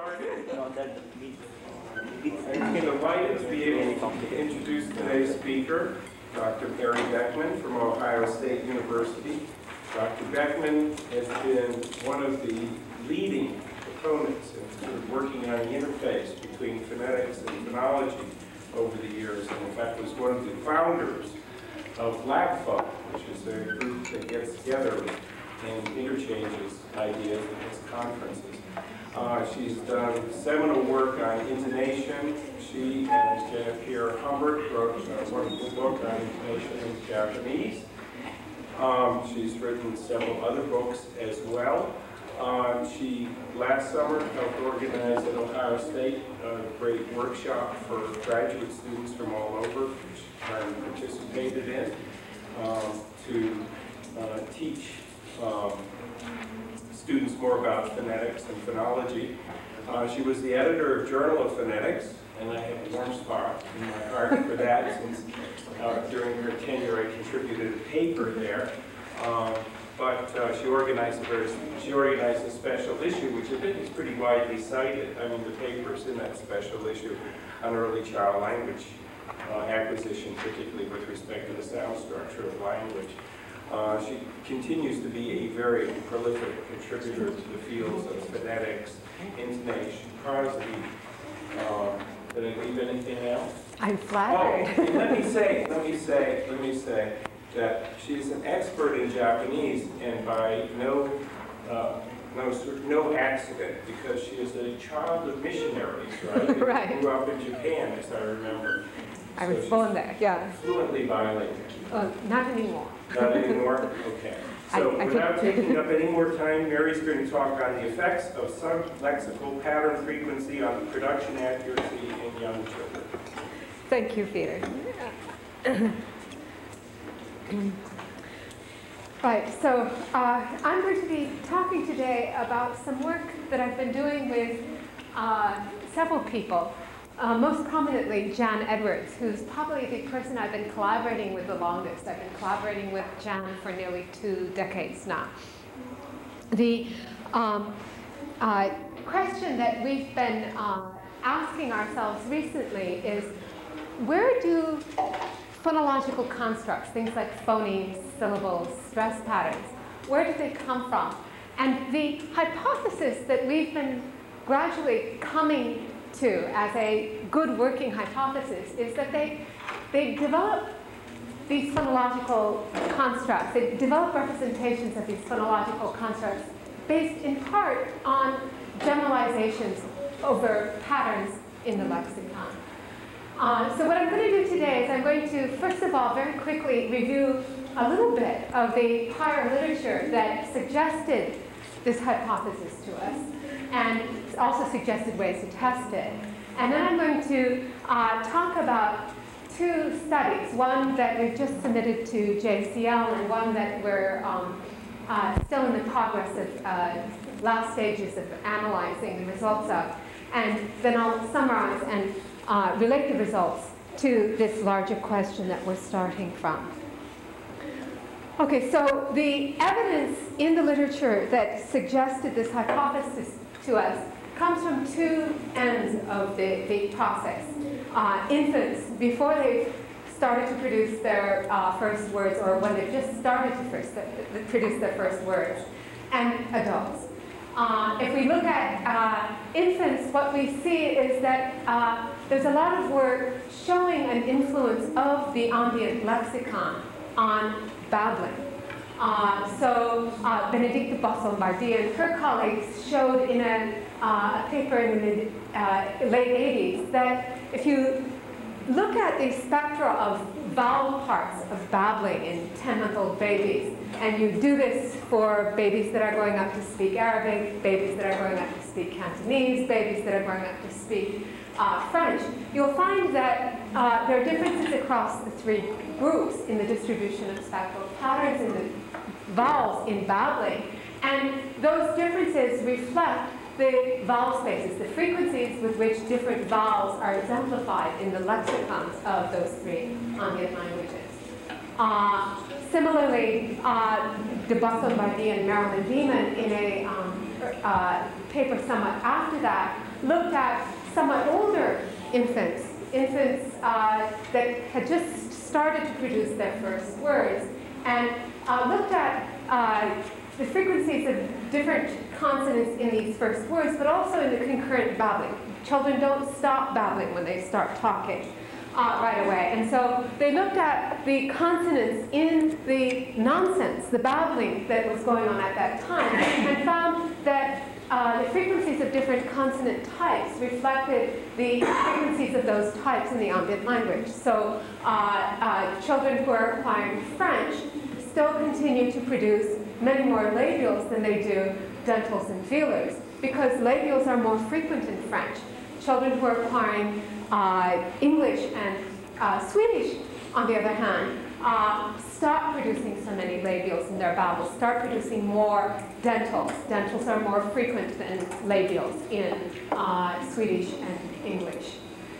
started. meet. I'm delighted to be able to introduce today's speaker, Dr. Mary Beckman from Ohio State University. Dr. Beckman has been one of the leading proponents in sort of working on the interface between phonetics and phonology over the years, and in fact was one of the founders of LabPhon, which is a group that gets together and interchanges ideas at its conferences. Uh, she's done seminal work on intonation. She and Janet Pierrehumbert wrote a wonderful book on intonation in Japanese. Um, she's written several other books as well. Um, she last summer helped organize at Ohio State a great workshop for graduate students from all over, which I participated in, um, to uh, teach um, students more about phonetics and phonology. Uh, she was the editor of Journal of Phonetics, and I have a warm spot in my heart for that since uh, during her tenure I contributed a paper there. Um, but uh, she organized a very, she organized a special issue, which I think is pretty widely cited. I mean, the papers in that special issue on early child language uh, acquisition, particularly with respect to the sound structure of language. Uh, she continues to be a very prolific contributor to the fields of phonetics, intonation, prosody. Um, did I leave anything out? I'm Oh, flattered. and let me say, let me say, let me say that she's an expert in Japanese, and by no, uh, no, no accident, because she is a child of missionaries, right? Right. Grew up in Japan, as I remember. I was born there, yeah. Fluently bilingual. Uh, not anymore. Not anymore? Okay. So I- I without taking up any more time, Mary's going to talk on the effects of sublexical pattern frequency on the production accuracy in young children. Thank you, Peter. Right, so uh, I'm going to be talking today about some work that I've been doing with uh, several people, uh, most prominently Jan Edwards, who's probably the person I've been collaborating with the longest. I've been collaborating with Jan for nearly two decades now. The um, uh, question that we've been uh, asking ourselves recently is where do phonological constructs, things like phonemes, syllables, stress patterns, where do they come from? And the hypothesis that we've been gradually coming to as a good working hypothesis is that they, they develop these phonological constructs, they develop representations of these phonological constructs based in part on generalizations over patterns in the lexicon. Uh, so what I'm going to do today is I'm going to, first of all, very quickly review a little bit of the prior literature that suggested this hypothesis to us and also suggested ways to test it. And then I'm going to uh, talk about two studies, one that we've just submitted to JCL and one that we're um, uh, still in the progress of uh, last stages of analyzing the results of. And then I'll summarize and uh, relate the results to this larger question that we're starting from. Okay, so the evidence in the literature that suggested this hypothesis to us comes from two ends of the, the process. Uh, infants, before they've started to produce their uh, first words, or when they've just started to first, produce their first words, and adults. Uh, if we look at uh, infants, what we see is that uh, there's a lot of work showing an influence of the ambient lexicon on babbling. Uh, so uh, Benedicte Boysson-Bardies and her colleagues showed in a, uh, a paper in the uh, late 80s that if you look at the spectra of vowel parts of babbling in 10-month-old babies, and you do this for babies that are growing up to speak Arabic, babies that are growing up to speak Cantonese, babies that are growing up to speak uh, French, you'll find that uh, there are differences across the three groups in the distribution of spectral patterns in the vowels in babbling. And those differences reflect the vowel spaces, the frequencies with which different vowels are exemplified in the lexicons of those three ambient languages. Uh, similarly, uh, de Boysson-Bardies and Marilyn Vihman in a um, uh, paper somewhat after that looked at somewhat older infants, infants uh, that had just started to produce their first words, and uh, looked at uh, the frequencies of different consonants in these first words, but also in the concurrent babbling. Children don't stop babbling when they start talking. Uh, right away. And so they looked at the consonants in the nonsense, the babbling that was going on at that time, and found that uh, the frequencies of different consonant types reflected the frequencies of those types in the ambient language. So uh, uh, children who are acquiring French still continue to produce many more labials than they do dentals and velars because labials are more frequent in French. Children who are acquiring uh, English and uh, Swedish, on the other hand, uh, stop producing so many labials in their babbles, start producing more dentals. Dentals are more frequent than labials in uh, Swedish and English.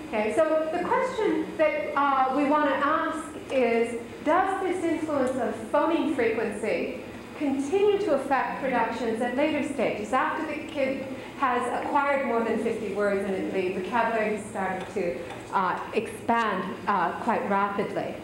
Okay, so the question that uh, we want to ask is, does this influence of phoneme frequency continue to affect productions at later stages, after the kid has acquired more than 50 words and the vocabulary has started to uh, expand uh, quite rapidly.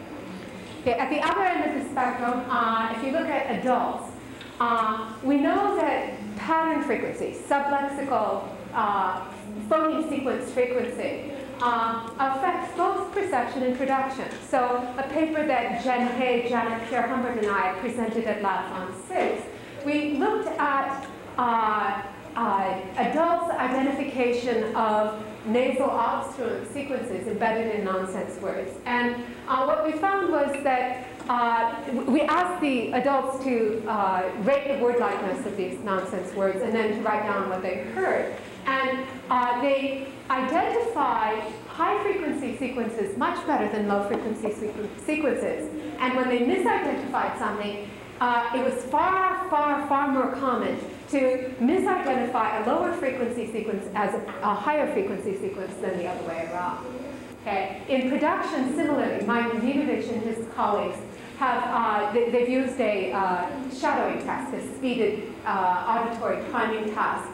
Okay, at the other end of the spectrum, uh, if you look at adults, uh, we know that pattern frequency, sublexical uh, phoneme sequence frequency, uh, affects both perception and production. So a paper that Jen Hay, Janet Pierrehumbert, and I presented at LabPhon 6, we looked at uh, uh, adults' identification of nasal obstruent sequences embedded in nonsense words. And uh, what we found was that uh, we asked the adults to uh, rate the word likeness of these nonsense words and then to write down what they heard. And uh, they identified high frequency sequences much better than low frequency sequences. And when they misidentified something, uh, it was far, far, far more common to misidentify a lower frequency sequence as a, a higher frequency sequence than the other way around. Okay. In production, similarly, Mike Vitevitch and his colleagues have uh, they, have used a uh, shadowing task, a speeded uh, auditory priming task,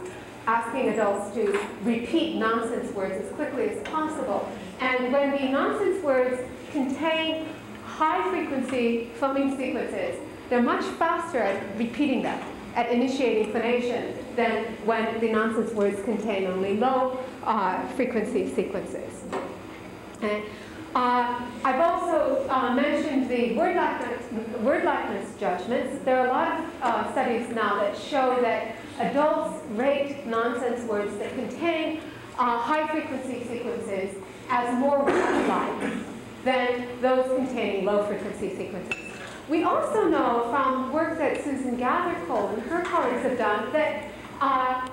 asking adults to repeat nonsense words as quickly as possible. And when the nonsense words contain high frequency phoneme sequences, they're much faster at repeating them at initiating phonation than when the nonsense words contain only low uh, frequency sequences. Uh, I've also uh, mentioned the word likeness, word likeness judgments. There are a lot of studies now that show that adults rate nonsense words that contain uh, high frequency sequences as more word-like than those containing low frequency sequences. We also know from work that Susan Gathercole and her colleagues have done that uh,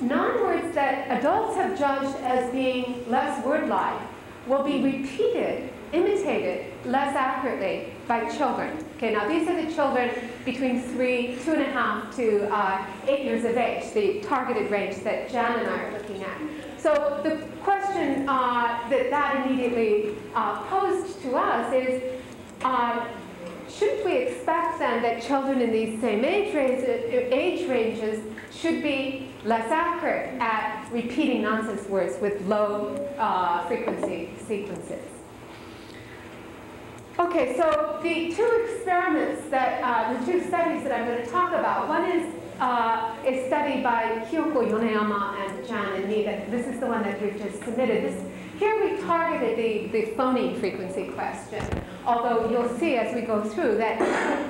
non-words that adults have judged as being less word-like will be repeated, imitated less accurately by children. Okay, now these are the children between three, two and a half to uh, eight years of age, the targeted range that Jan and I are looking at. So the question uh, that that immediately uh, posed to us is, uh, shouldn't we expect then that children in these same age, age ranges should be less accurate at repeating nonsense words with low uh, frequency sequences? Okay, so the two experiments that, uh, the two studies that I'm going to talk about, one is uh, a study by Kyoko Yoneyama and Jan and me, that this is the one that we've just submitted. This, here we targeted the, the phoneme frequency question, although you'll see as we go through that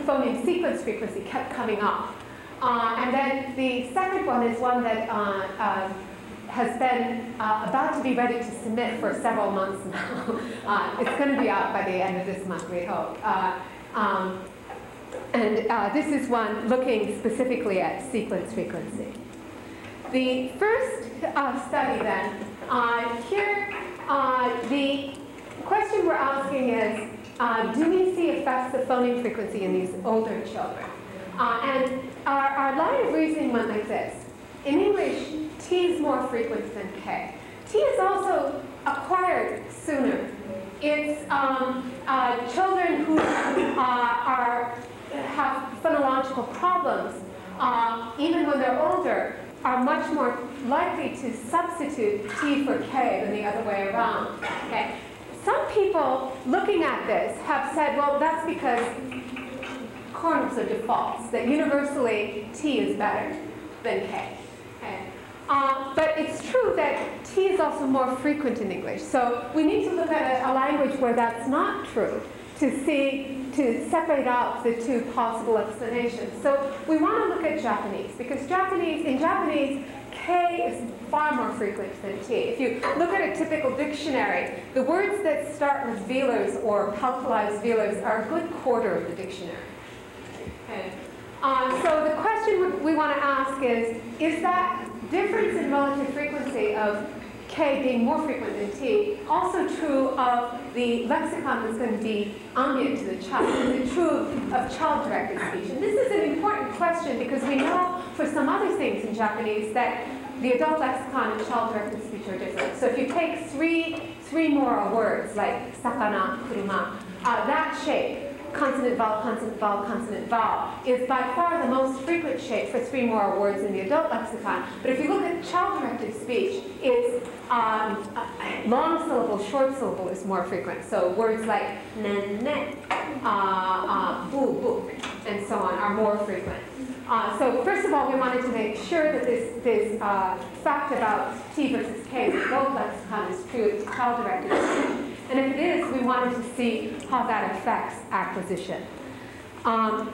phoneme sequence frequency kept coming up. Uh, and then the second one is one that uh, uh, has been uh, about to be ready to submit for several months now. Uh, it's going to be out by the end of this month, we hope. Uh, um, and this is one looking specifically at sequence frequency. The first study then, here uh, the question we're asking is, uh, do we see effects of phoneme frequency in these older children? Uh, and our, our line of reasoning went like this. In English, T is more frequent than K. T is also acquired sooner. It's um, uh, children who uh, are, have phonological problems uh, even when they're older, are much more likely to substitute T for K than the other way around. Okay? Some people looking at this have said, well, that's because coronals are defaults, that universally T is better than K. Uh, but it's true that T is also more frequent in English. So we need to look at a, a language where that's not true to see, to separate out the two possible explanations. So we want to look at Japanese, because Japanese, in Japanese, K is far more frequent than T. If you look at a typical dictionary, the words that start with velars or palatalized velars are a good quarter of the dictionary. Okay. Uh, so the question we want to ask is, is that difference in relative frequency of K being mora frequent than T, also true of the lexicon that's going to be ambient to the child. Is it true of child-directed speech? And this is an important question because we know for some other things in Japanese that the adult lexicon and child-directed speech are different. So if you take three, three more words like sakana, kuruma, uh, that shape consonant, vowel, consonant, vowel, consonant, vowel is by far the most frequent shape for three mora words in the adult lexicon. But if you look at child-directed speech, it's um, long syllable, short syllable is more frequent. So words like nen, ne, uh, uh, bu, bu, and so on are more frequent. Uh, so first of all, we wanted to make sure that this, this uh, fact about T versus K the adult lexicon is true. It's child-directed. And if it is, we wanted to see how that affects acquisition. Um,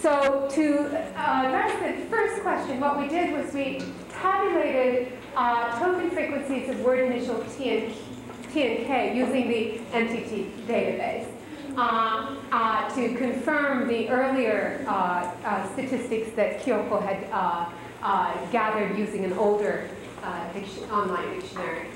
so to uh, address the first question, what we did was we tabulated uh, token frequencies of word initial T and, T and K using the NTT database. Uh, uh, to confirm the earlier uh, uh, statistics that Kyoko had uh, gathered using an older diction online dictionary.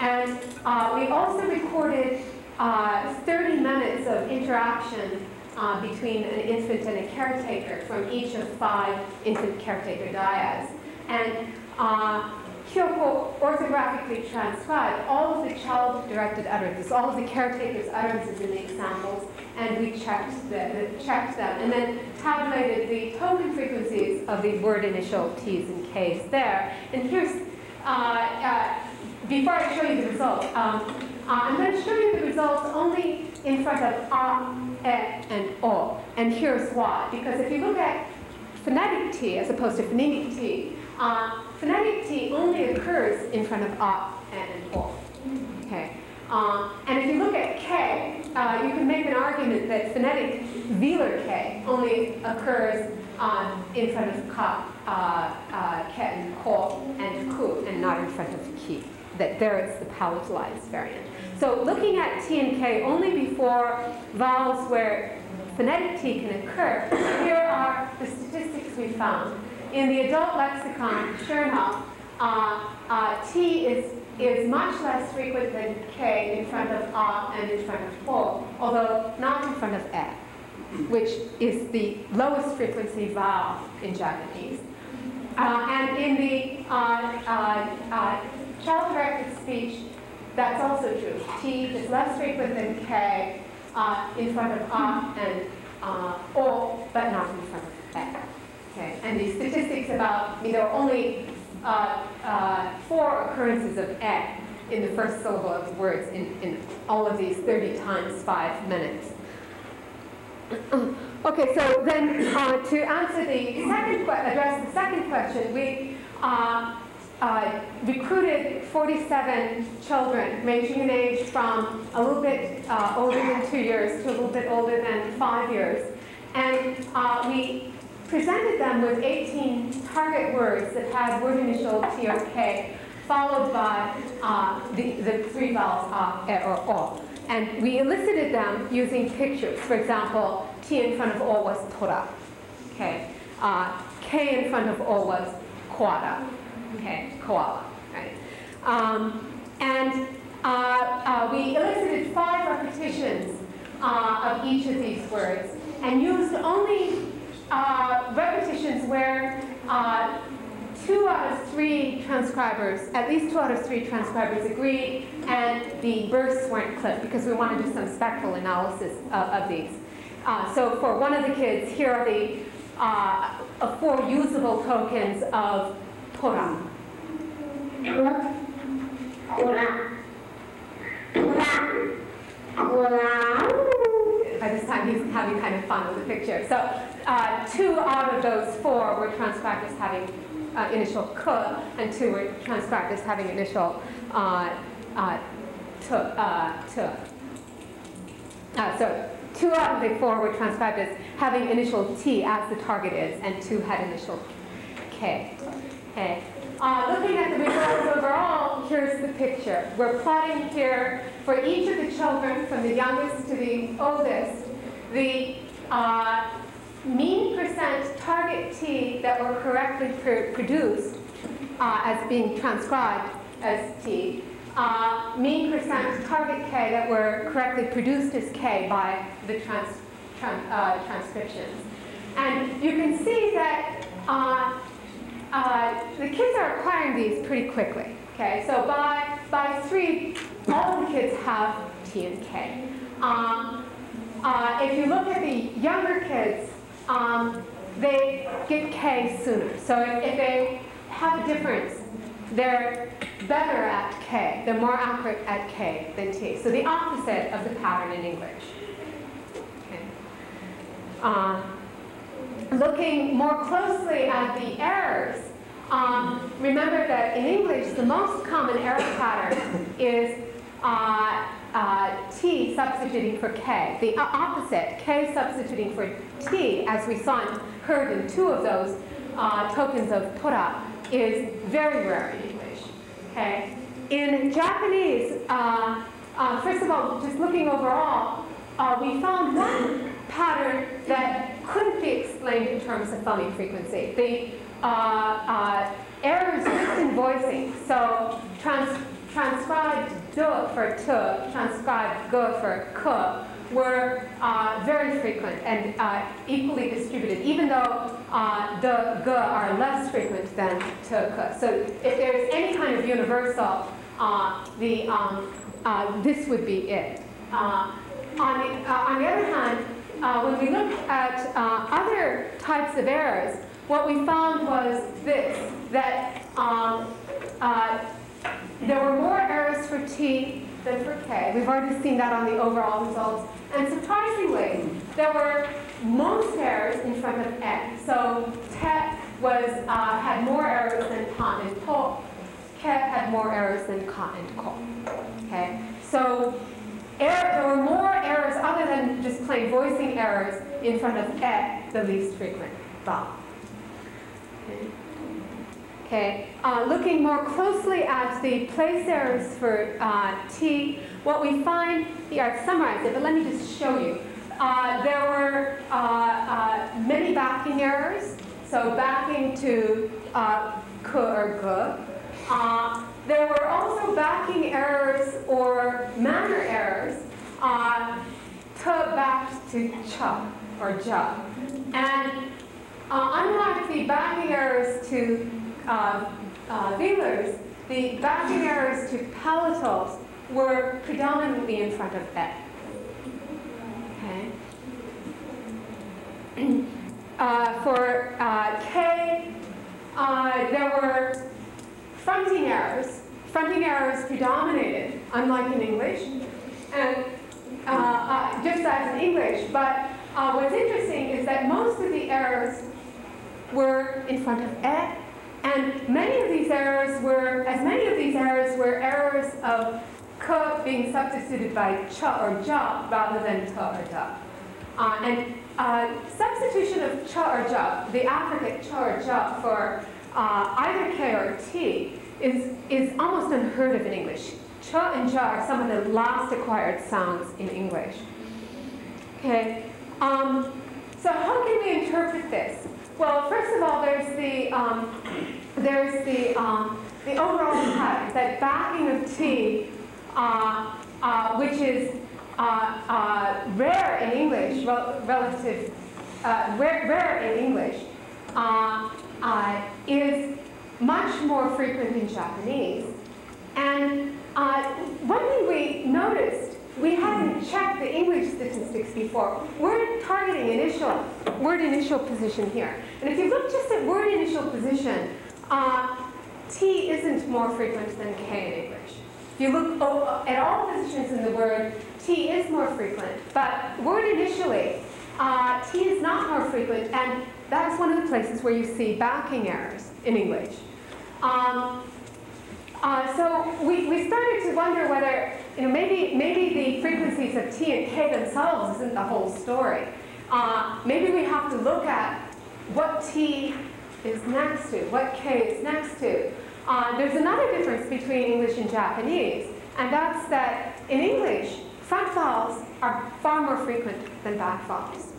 And uh, we also recorded uh, 30 minutes of interaction uh, between an infant and a caretaker from each of five infant caretaker dyads. And uh, Kyoko orthographically transcribed all of the child-directed utterances, all of the caretaker's utterances in the examples, and we checked, the, checked them, and then tabulated the token frequencies of the word initial T's and K's there. And here's uh, uh, before I show you the results, um, uh, I'm going to show you the results only in front of a, e, and o. And here's why. Because if you look at phonetic t as opposed to phonemic t, uh, phonetic t only occurs in front of a, and o. Okay. Uh, and if you look at k, uh, you can make an argument that phonetic velar k only occurs um, in front of ka, uh, uh, ke and ko and ku, and not in front of ki that there it's the palatalized variant. So looking at T and K only before vowels where phonetic T can occur, here are the statistics we found. In the adult lexicon, sure enough, uh, uh, T is, is much less frequent than K in front of A and in front of O, although not in front of E, which is the lowest frequency vowel in Japanese. Uh, and in the uh, uh, uh Child-directed speech, that's also true. T is less frequent than K uh, in front of A and uh, O, but not in front of E. Okay, and the statistics about, you know, only uh, uh, four occurrences of E in the first syllable of words in, in all of these 30 times five minutes. okay, so then uh, to answer the second, address the second question, we uh, uh, recruited 47 children, ranging in age from a little bit uh, older than two years to a little bit older than five years. And uh, we presented them with 18 target words that had word initial T or K, followed by uh, the, the three vowels A, E, or O. And we elicited them using pictures. For example, T in front of O was Tora. Okay. Uh, K in front of O was Koala okay, koala, right? Um, and uh, uh, we elicited five repetitions uh, of each of these words and used only uh, repetitions where uh, two out of three transcribers, at least two out of three transcribers agreed, and the bursts weren't clipped because we want to do some spectral analysis of, of these. Uh, so for one of the kids, here are the uh, uh, four usable tokens of Tora. Tora, Tora, Tora, Tora. By this time, he's having kind of fun with the picture. So uh, two out of those four were transcribed as having uh, initial k, and two were transcribed as having initial uh, uh, t. Uh. Uh, so two out of the four were transcribed as having initial t as the target is, and two had initial k. Okay. Uh, looking at the results overall, here's the picture. We're plotting here for each of the children, from the youngest to the oldest, the uh, mean percent target T that were correctly pr produced uh, as being transcribed as T, uh, mean percent target K that were correctly produced as K by the trans, uh, transcriptions. And you can see that uh, the kids are acquiring these pretty quickly. Okay, so by, by three, all the kids have T and K. Um, uh, if you look at the younger kids, um, they get K sooner. So if, if they have a difference, they're better at K. They're more accurate at K than T. So the opposite of the pattern in English. Okay. Uh, looking more closely at the errors, um, remember that in English, the most common error pattern is uh, uh, T substituting for K. The opposite, K substituting for T, as we saw and heard in two of those uh, tokens of Tora, is very rare in English. Okay. In Japanese, uh, uh, first of all, just looking overall, uh, we found one pattern that couldn't be explained in terms of phoneme frequency. The uh, uh, errors in voicing. So trans transcribed d for t, transcribed g for k were uh, very frequent and uh, equally distributed, even though uh, the g are less frequent than t. So if there's any kind of universal, uh, the, um, uh, this would be it. Uh, on, the, on the other hand, when we look at other types of errors, what we found was this, that um, there were more errors for T than for K. We've already seen that on the overall results. And surprisingly, there were most errors in front of X. So Tet was, uh, had more errors than Tan and. Ket had more errors than Ka and Ko. Okay? So error, there were voicing errors in front of Et, the least frequent Ba. Okay. Uh, looking more closely at the place errors for uh, T, what we find, here I've summarized it, but let me just show you. Uh, there were uh, uh, many backing errors, so backing to uh, k or g. there were also backing errors or manner errors, t backed to ch or ja. And unlike the backing errors to uh, uh, velars, the backing errors to palatals were predominantly in front of et. Okay. Uh, for uh, K, uh, there were fronting errors. Fronting errors predominated, unlike in English, and uh, uh, just as in English. But what's interesting is that most of the errors were in front of et and many of these errors were, as many of these errors were errors of k being substituted by ch or ja rather than ta or da. Uh, and uh, substitution of ch or ja, the affricate ch or ja for uh, either k or t, is, is almost unheard of in English. Ch and ja are some of the last acquired sounds in English. Okay, um, so how can we interpret this? Well, first of all, there's the um, there's the um, the overall pattern that backing of T, uh, uh, which is uh, uh rare in English, rel relative uh, rare, rare, in English, uh, is much more frequent in Japanese. And one thing we noticed we hadn't checked the English statistics before. We're targeting initial, word initial position here. And if you look just at word initial position, uh, T isn't more frequent than K in English. If you look oh, at all positions in the word, T is more frequent. But word initially, uh, T is not more frequent, and that's one of the places where you see backing errors in English. Um, uh, so we, we started to wonder whether, you know, maybe, maybe the frequencies of T and K themselves isn't the whole story. Uh, maybe we have to look at what T is next to, what K is next to. Uh, there's another difference between English and Japanese, and that's that in English, front vowels are far more frequent than back vowels.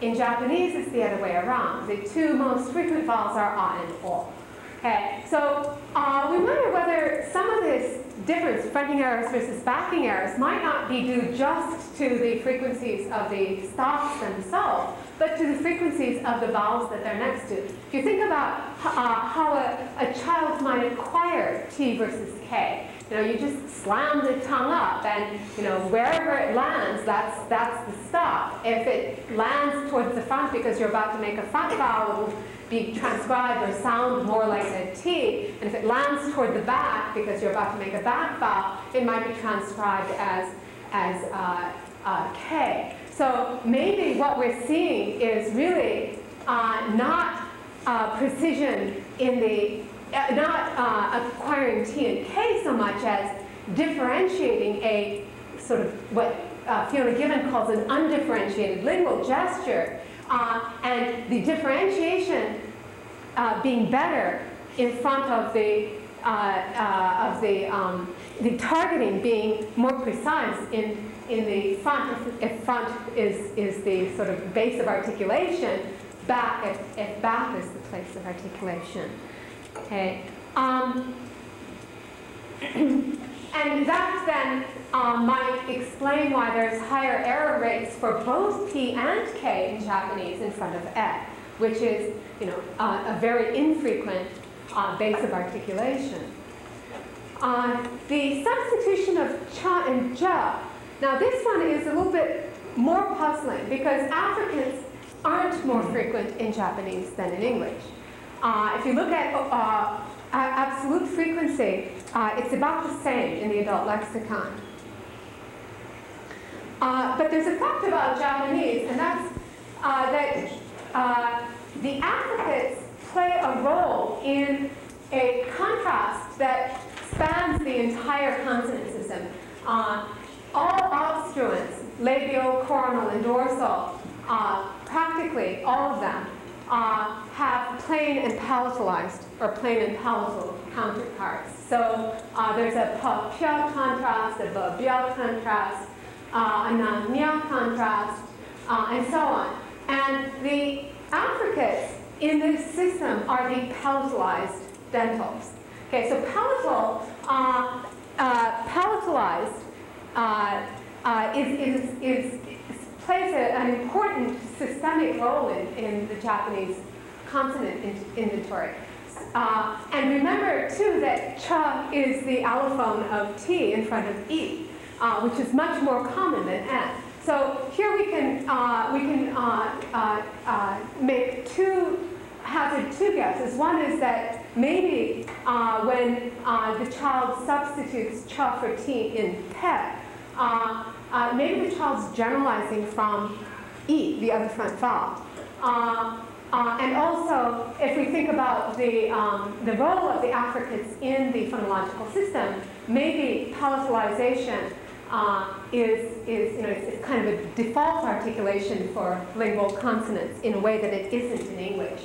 In Japanese, it's the other way around. The two most frequent vowels are a and o. Okay, so uh, we wonder whether some of this difference, fronting errors versus backing errors, might not be due just to the frequencies of the stops themselves, but to the frequencies of the vowels that they're next to. If you think about uh, how a, a child might acquire T versus K, you know, you just slam the tongue up and, you know, wherever it lands, that's, that's the stop. If it lands towards the front because you're about to make a front vowel, be transcribed or sound more like a T. And if it lands toward the back, because you're about to make a back vowel, it might be transcribed as, as uh, uh, K. So maybe what we're seeing is really uh, not uh, precision in the, uh, not acquiring T and K so much as differentiating a sort of what Fiona Gibbon calls an undifferentiated lingual gesture uh, and the differentiation uh, being better in front of the uh, uh of the um, the targeting being more precise in in the front if, front is is the sort of base of articulation back if, if back is the place of articulation. Okay um, and that then um, might explain why there's higher error rates for both P and K in Japanese in front of E, which is you know, uh, a very infrequent uh, base of articulation. Uh, the substitution of cha and ja. Now this one is a little bit more puzzling because affricates aren't more frequent in Japanese than in English. Uh, if you look at uh, absolute frequency, uh, it's about the same in the adult lexicon. Uh, but there's a fact about Japanese, and that's uh, that uh, the affricates play a role in a contrast that spans the entire consonant system. Uh, all obstruents, labial, coronal, and dorsal, uh, practically all of them, uh, have plain and palatalized or plain and palatal counterparts. So there's a pa-pya contrast, a ba-bya contrast, uh, a na-mya contrast, uh, and so on. And the affricates in this system are the palatalized dentals. Okay, so palatal, uh, uh, palatalized uh, uh, is, is, is, plays a, an important systemic role in, in the Japanese consonant in, inventory. Uh, and remember, too, that cha is the allophone of t in front of e, uh, which is much more common than n. So here we can, uh, we can uh, uh, uh, make two, hazard two guesses. One is that maybe when the child substitutes cha for t in pet, maybe the child's generalizing from e, the other front vowel. Uh, and also, if we think about the, um, the role of the affricates in the phonological system, maybe palatalization uh, is, is, you know, it's, kind of a default articulation for lingual consonants in a way that it isn't in English.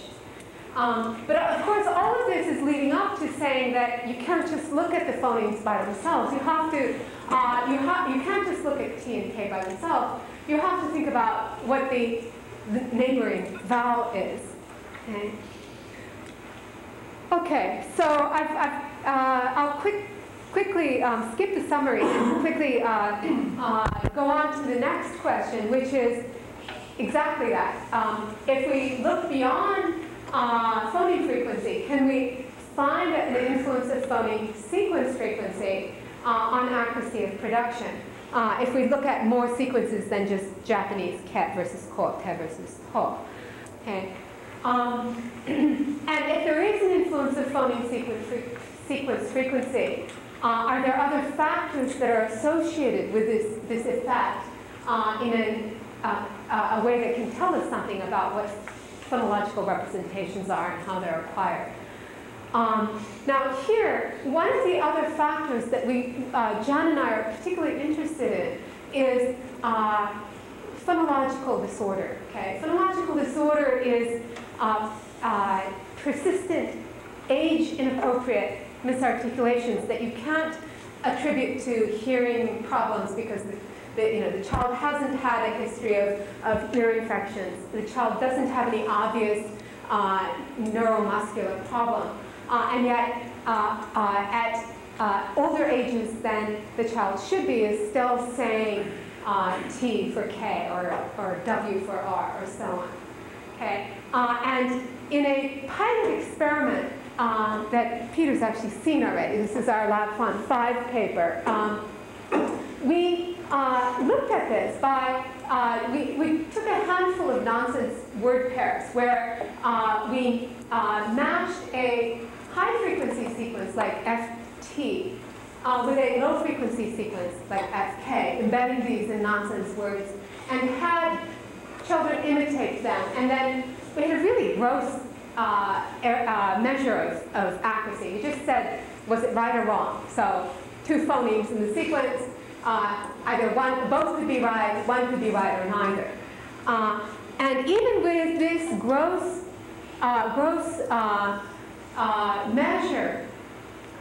Um, but of course, all of this is leading up to saying that you can't just look at the phonemes by themselves. You have to, uh, you, ha you can't just look at T and K by themselves. You have to think about what the the neighboring vowel is. Okay, okay so I've, I've, uh, I'll quick, quickly um, skip the summary and quickly uh, uh, go on to the next question, which is exactly that. Um, if we look beyond uh, phoneme frequency, can we find an influence of phoneme sequence frequency uh, on accuracy of production? uh, if we look at more sequences than just Japanese cat versus ko, te versus to. Okay. Um, and if there is an influence of phoneme sequence, sequence frequency, uh, are there other factors that are associated with this, this effect uh, in an, uh, a way that can tell us something about what phonological representations are and how they're acquired? Um, now here, one of the other factors that we, uh, Jan and I are particularly interested in is uh, phonological disorder. Okay, phonological disorder is uh, persistent, age-inappropriate misarticulations that you can't attribute to hearing problems because the, the, you know, the child hasn't had a history of, of ear infections. The child doesn't have any obvious uh, neuromuscular problem. Uh, and yet, uh, uh, at uh, older ages than the child should be, is still saying T for K or, or W for R or so on. Okay, and in a pilot experiment um, that Peter's actually seen already, this is our LabPhon 5 paper, um, we uh, looked at this by, uh, we, we took a handful of nonsense word pairs where uh, we matched a high frequency sequence like FT uh, with a low frequency sequence like FK, embedding these in nonsense words, and had children imitate them. And then we had a really gross uh, uh, measure of, accuracy. We just said, was it right or wrong? So two phonemes in the sequence, uh, either one, both could be right, one could be right or neither. Uh, and even with this gross, uh, gross uh, measure.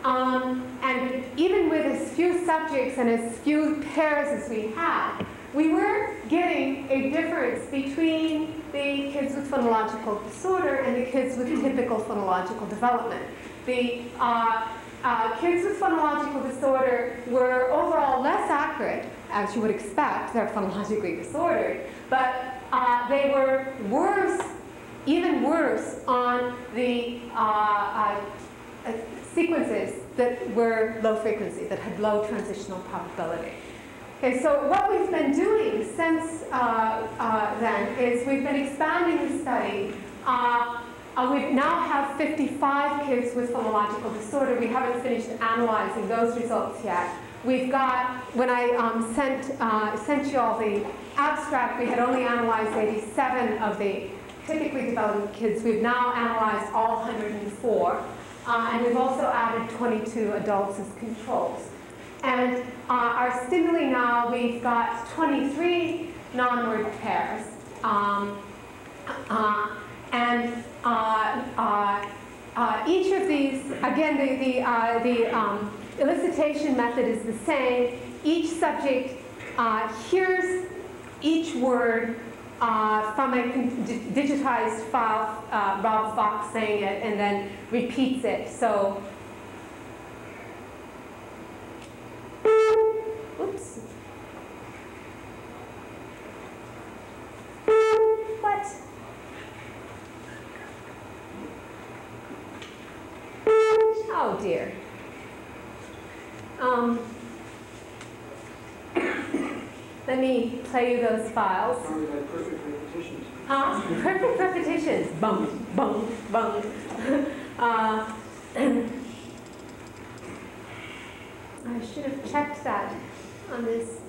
Um, and even with as few subjects and as few pairs as we had, we were getting a difference between the kids with phonological disorder and the kids with typical phonological development. The uh, uh, kids with phonological disorder were overall less accurate, as you would expect, they're phonologically disordered, but uh, they were worse even worse on the uh, uh, sequences that were low frequency, that had low transitional probability. Okay, so what we've been doing since uh, uh, then is we've been expanding the study. Uh, we now have 55 kids with phonological disorder. We haven't finished analyzing those results yet. We've got, when I um, sent, sent you all the abstract, we had only analyzed 87 of the typically developing kids. We've now analyzed all 104, uh, and we've also added 22 adults as controls. And uh, our stimuli now, we've got 23 non-word pairs. Um, uh, and uh, uh, uh, each of these, again, the, the, the um, elicitation method is the same. Each subject hears each word uh, from a digitized file, uh, Rob Fox saying it, and then repeats it. So, oops. What? Oh dear. Um, let me play you those files. perfect repetitions. Perfect repetitions. Bum, bum, bum. uh, I should have checked that on this.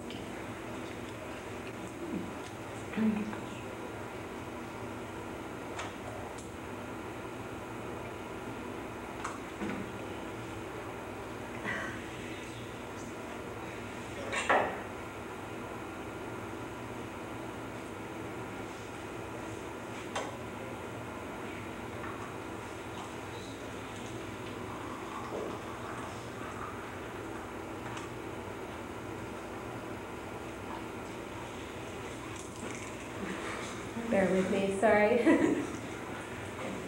Bear with me, sorry.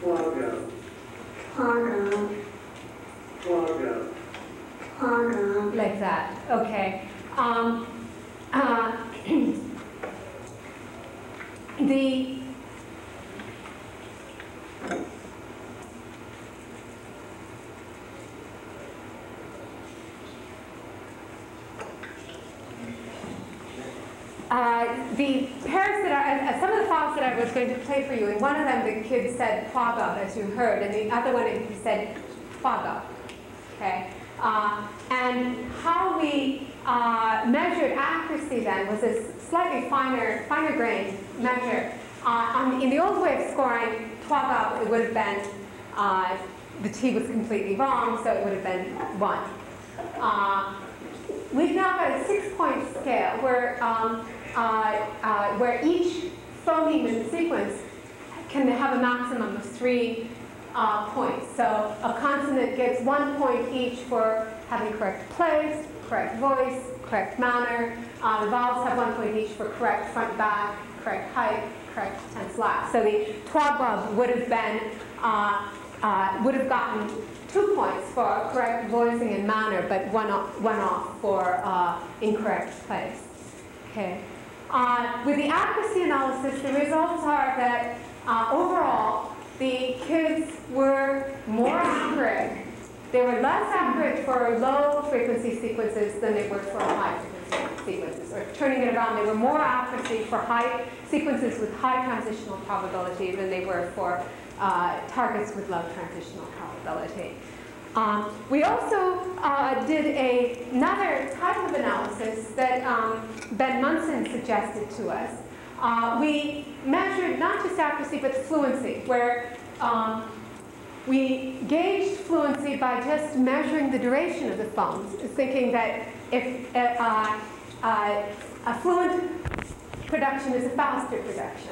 Floggo, Hongo, floggo, hongo, like that, okay. Um, uh, the uh, the pairs that I, uh, some of the files that I was going to play for you, in one of them the kid said quagga, as you heard, and the other one he said quagga. Okay? Uh, and how we uh, measured accuracy then was a slightly finer, finer grained measure. On, in the old way of scoring quagga, it would have been the t was completely wrong, so it would have been one. We've now got a six-point scale where um, uh, uh, where each phoneme in the sequence can have a maximum of three uh, points. So a consonant gets one point each for having correct place, correct voice, correct manner. Uh, the vowels have one point each for correct front back, correct height, correct tense last. So the twabab would have been uh, uh, would have gotten two points for correct voicing and manner, but one off, one off for uh, incorrect place. Okay. Uh, with the accuracy analysis, the results are that uh, overall, the kids were more accurate. They were less accurate for low frequency sequences than they were for high frequency sequences. Or turning it around, they were more accuracy for high sequences with high transitional probability than they were for uh, targets with low transitional probability. Um, we also uh, did a, another type of analysis that um, Ben Munson suggested to us. Uh, we measured not just accuracy, but fluency, where um, we gauged fluency by just measuring the duration of the phones, thinking that if uh, uh, a fluent production is a faster production.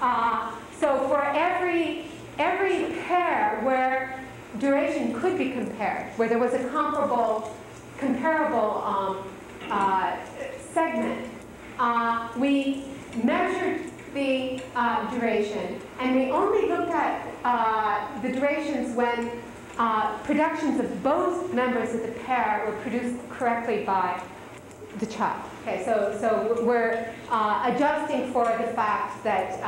Uh, so for every, every pair where duration could be compared, where there was a comparable, comparable um, uh, segment. Uh, we measured the uh, duration, and we only looked at uh, the durations when uh, productions of both members of the pair were produced correctly by the child. Okay, so, so we're uh, adjusting for the fact that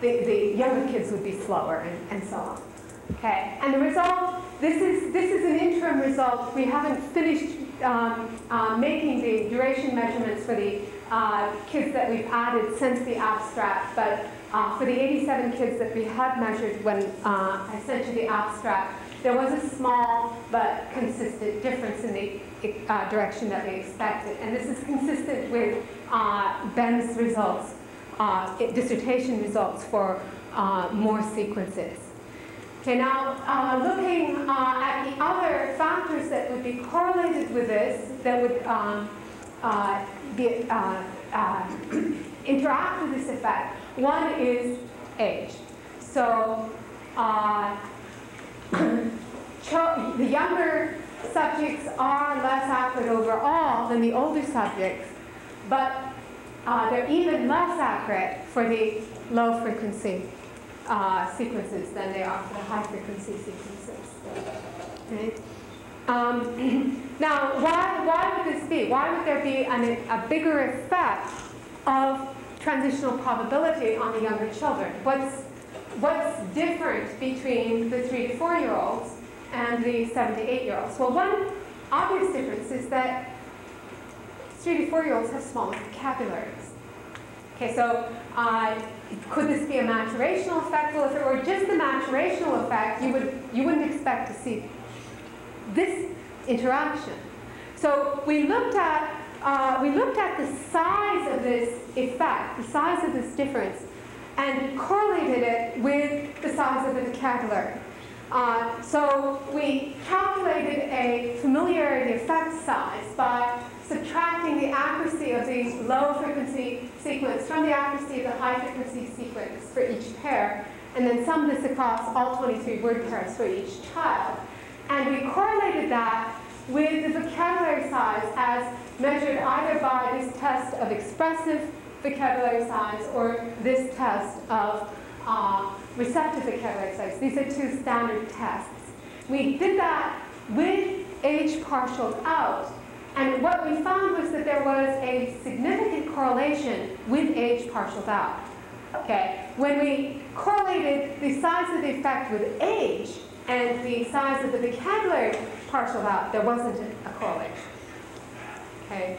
the, the younger kids would be slower and, and so on. Okay, and the result, this is, this is an interim result. We haven't finished um, uh, making the duration measurements for the uh, kids that we've added since the abstract, but uh, for the 87 kids that we had measured when uh, I sent you the abstract, there was a small but consistent difference in the uh, direction that we expected. And this is consistent with uh, Ben's results, dissertation results for more sequences. Okay, now uh, looking uh, at the other factors that would be correlated with this, that would um, uh, be, uh, uh, interact with this effect. One is age. So uh, the younger subjects are less accurate overall than the older subjects, but they're even less accurate for the low frequency uh, sequences than they are for the high frequency sequences. Right? Um, now, why, why would this be? Why would there be an, a bigger effect of transitional probability on the younger children? What's, what's different between the three to four year olds and the seven to eight year olds? Well, one obvious difference is that three to four year olds have smaller vocabularies. Okay, so uh, could this be a maturational effect? Well, if it were just a maturational effect, you, would, you wouldn't expect to see this interaction. So we looked at uh, we looked at the size of this effect, the size of this difference, and correlated it with the size of the vocabulary. Uh, so we calculated a familiarity effect size by subtracting the accuracy of the low frequency sequence from the accuracy of the high frequency sequence for each pair, and then sum this across all 23 word pairs for each child. And we correlated that with the vocabulary size as measured either by this test of expressive vocabulary size or this test of uh, receptive vocabulary size. These are two standard tests. We did that with age partial out and what we found was that there was a significant correlation with age partial out. Okay, when we correlated the size of the effect with age and the size of the vocabulary partial out, there wasn't a correlation. Okay,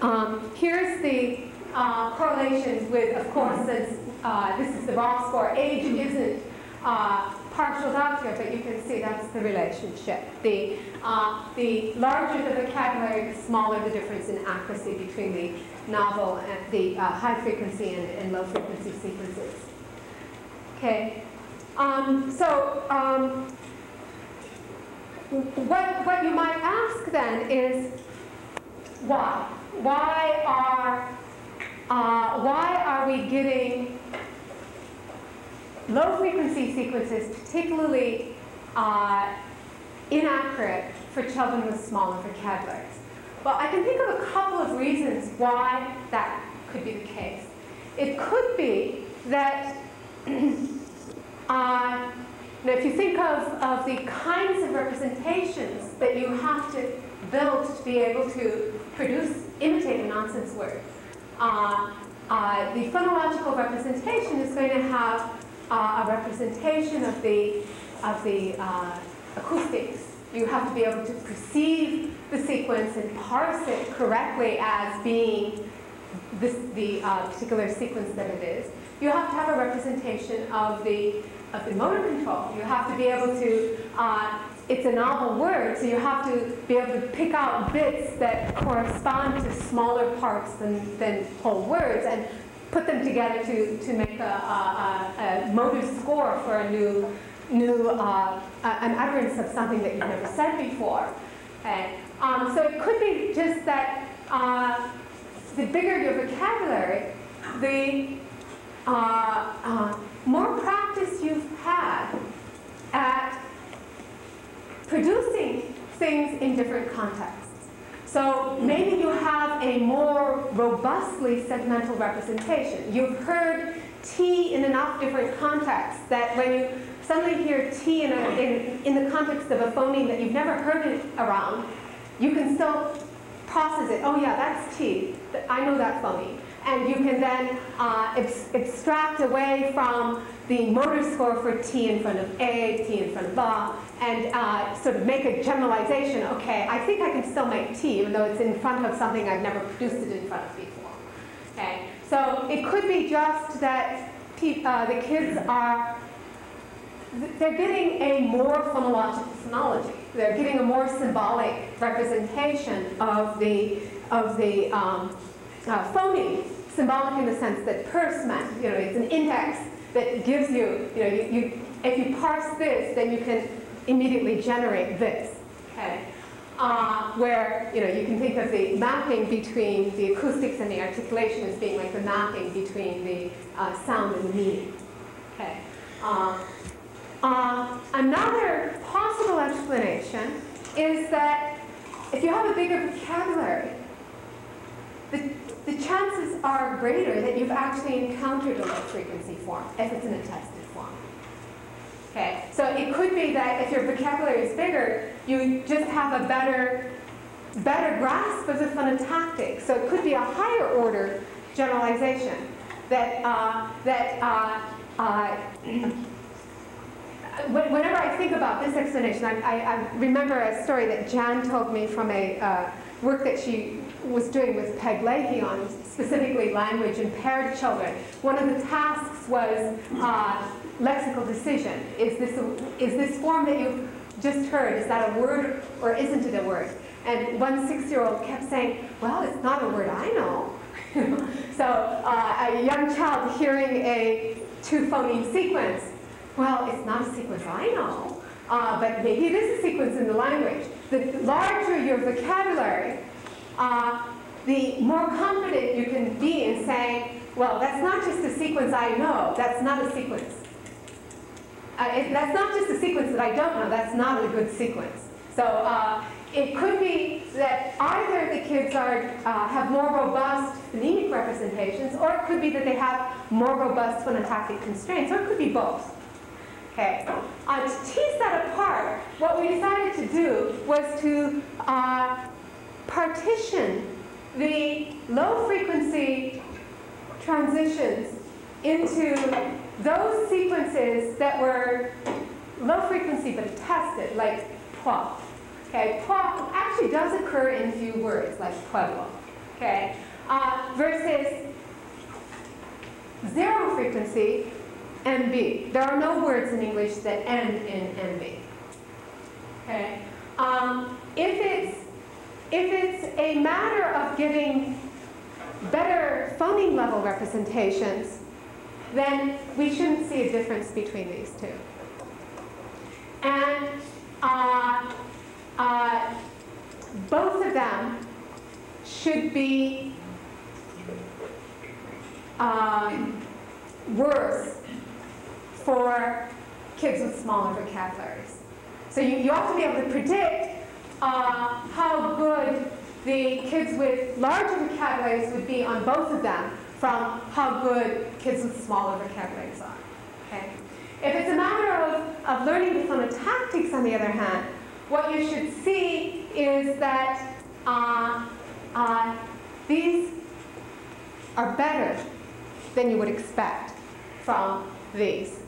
Um, here's the uh, correlations with, of course, since uh, this is the box score, age isn't uh, partial out here, but you can see that's the relationship. The, uh, the larger the vocabulary, the smaller the difference in accuracy between the novel and the uh, high frequency and, and low frequency sequences. Okay, um, so um, what, what you might ask then is why? Why are, uh, why are we getting low frequency sequences particularly uh, inaccurate for children with smaller vocabularies? Well, I can think of a couple of reasons why that could be the case. It could be that uh, now, if you think of, of the kinds of representations that you have to build to be able to produce, imitate a nonsense word, uh, uh, the phonological representation is going to have uh, a representation of the, of the uh, acoustics. You have to be able to perceive the sequence and parse it correctly as being this, the uh, particular sequence that it is. You have to have a representation of the of the motor control. You have to be able to, uh, it's a novel word, so you have to be able to pick out bits that correspond to smaller parts than, than whole words and put them together to, to make a, a, a, motor score for a new, new uh, an utterance of something that you've never said before. Okay. Um, so it could be just that uh, the bigger your vocabulary, the uh, uh, more practice you've had at producing things in different contexts. So maybe you have a more robustly segmental representation. You've heard T in enough different contexts that when you suddenly hear T in, a, in, in the context of a phoneme that you've never heard it around, you can still process it. Oh yeah, that's T. I know that phoneme and you can then uh, extract away from the motor score for T in front of A, T in front of A, and uh, sort of make a generalization. Okay, I think I can still make T, even though it's in front of something I've never produced it in front of before. Okay, so it could be just that uh, the kids are they're getting a more phonological phonology. They're getting a more symbolic representation of the of the um, uh, phoneme, symbolic in the sense that persman, you know, it's an index that gives you, you know, you, you, if you parse this, then you can immediately generate this, okay? Uh, where, you know, you can think of the mapping between the acoustics and the articulation as being like the mapping between the uh, sound and the meaning, okay? Uh, uh another possible explanation is that if you have a bigger vocabulary, the chances are greater that you've actually encountered a low frequency form if it's an attested form. Okay, so it could be that if your vocabulary is bigger, you just have a better, better grasp of the phonotactic. So it could be a higher order generalization that, uh, that uh, uh, whenever I think about this explanation, I, I, I, remember a story that Jan told me from a uh, work that she was doing with Peg Lahey on specifically language impaired children. One of the tasks was uh, lexical decision. Is this, a, is this form that you've just heard, is that a word or isn't it a word? And one six-year-old kept saying, well, it's not a word I know. so uh, a young child hearing a two-phoneme sequence, well, it's not a sequence I know, uh, but maybe it is a sequence in the language. The larger your vocabulary, uh, the more confident you can be in saying, well, that's not just a sequence I know, that's not a sequence. Uh, that's not just a sequence that I don't know, that's not a good sequence. So uh, it could be that either the kids are, uh, have more robust phonemic representations, or it could be that they have more robust phonotactic constraints, or it could be both. Okay. Uh, to tease that apart, what we decided to do was to uh, partition the low frequency transitions into those sequences that were low frequency but tested, like pop. Okay, pop actually does occur in few words, like pueblo. okay, uh, versus zero frequency, MB. There are no words in English that end in MB. Okay. Um, if it's if it's a matter of getting better phoneme level representations, then we shouldn't see a difference between these two. And uh, uh, both of them should be um, worse for kids with smaller vocabularies. So you, you have to be able to predict uh, how good the kids with larger vocabularies would be on both of them from how good kids with smaller vocabularies are. Okay? If it's a matter of, of learning the phonotactics, on the other hand, what you should see is that uh, uh, these are better than you would expect from these.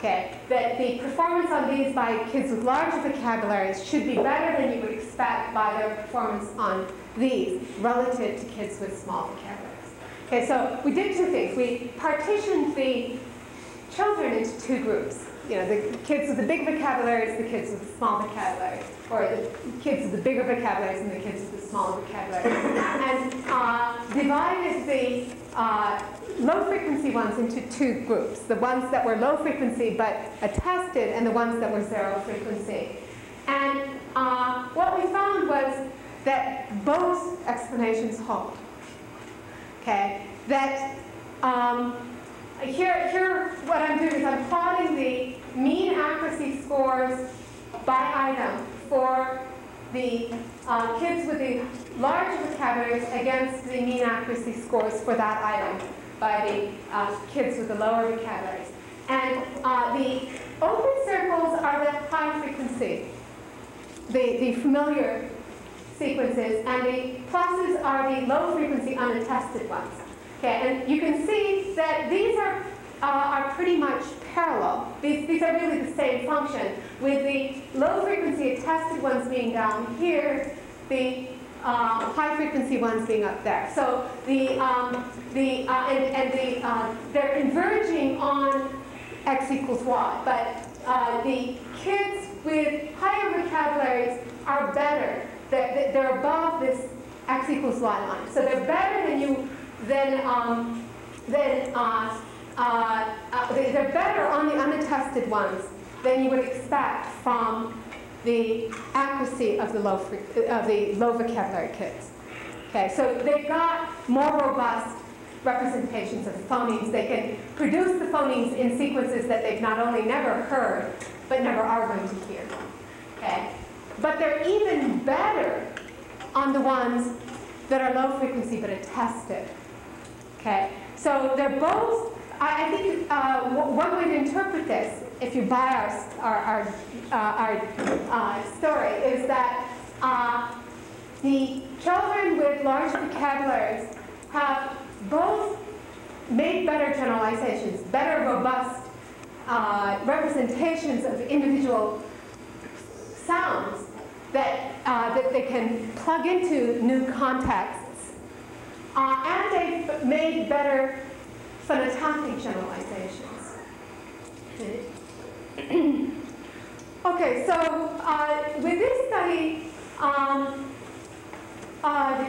Okay, that the performance on these by kids with larger vocabularies should be better than you would expect by their performance on these relative to kids with small vocabularies. Okay, so we did two things. We partitioned the children into two groups. You know, the kids with the big vocabularies, the kids with the small vocabularies, or the kids with the bigger vocabularies and the kids with the smaller vocabularies, and uh, divided the uh, low frequency ones into two groups. The ones that were low frequency but attested and the ones that were zero frequency. And uh, what we found was that both explanations hold. Okay, that um, here, here what I'm doing is I'm plotting the mean accuracy scores by item for the uh, kids with the larger vocabularies against the mean accuracy scores for that item by the uh, kids with the lower vocabularies. And uh, the open circles are the high frequency, the, the familiar sequences, and the pluses are the low frequency unattested ones. Okay, and you can see that these are, uh, are pretty much parallel. These, these are really the same function, with the low frequency attested ones being down here, the uh, high frequency ones being up there. So the, um, the, uh, and, and the, uh, they're converging on x equals y, but uh, the kids with higher vocabularies are better. They're, they're above this x equals y line. So they're better than you, than, um, than uh, uh, uh, they're better on the unattested ones than you would expect from the accuracy of the low, of the low vocabulary kids. Okay, so they've got more robust representations of phonemes. They can produce the phonemes in sequences that they've not only never heard, but never are going to hear. Okay, but they're even better on the ones that are low frequency but attested. Okay, so they're both I, I think uh, one way to interpret this, if you buy our, our, our, uh, our uh, story, is that uh, the children with large vocabularies have both made better generalizations, better robust uh, representations of individual sounds that, uh, that they can plug into new contexts. and they've made better phonotactic generalizations. okay, so uh, with this study, um, uh,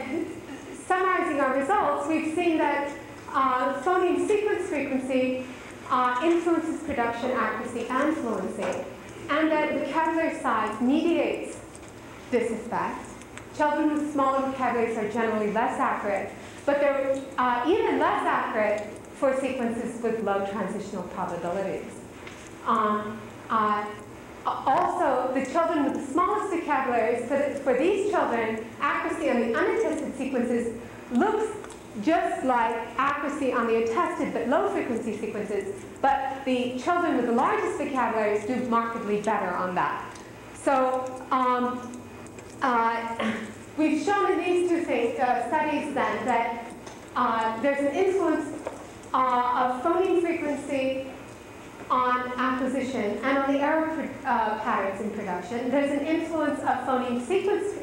summarizing our results, we've seen that uh, phoneme sequence frequency uh, influences production accuracy and fluency, and that vocabulary size mediates this effect. Children with smaller vocabularies are generally less accurate, but they're uh, even less accurate for sequences with low transitional probabilities. Um, uh, also, the children with the smallest vocabularies, for, the, for these children, accuracy on the unattested sequences looks just like accuracy on the attested but low frequency sequences, but the children with the largest vocabularies do markedly better on that. So um, uh, we've shown in these two things, uh, studies then that uh, there's an influence uh, of phoneme frequency on acquisition and on the error uh, patterns in production. There's an influence of phoneme sequence,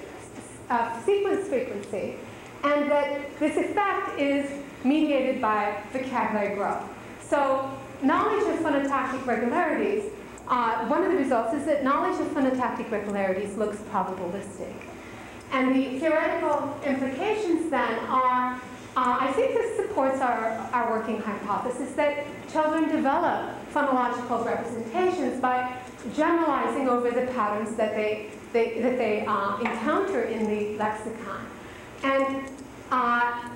uh, sequence frequency and that this effect is mediated by vocabulary growth. So knowledge of phonotactic regularities, uh, one of the results is that knowledge of phonotactic regularities looks probabilistic. And the theoretical implications then are, uh, I think this supports our, our working hypothesis that children develop phonological representations by generalizing over the patterns that they, they that they uh, encounter in the lexicon. And uh,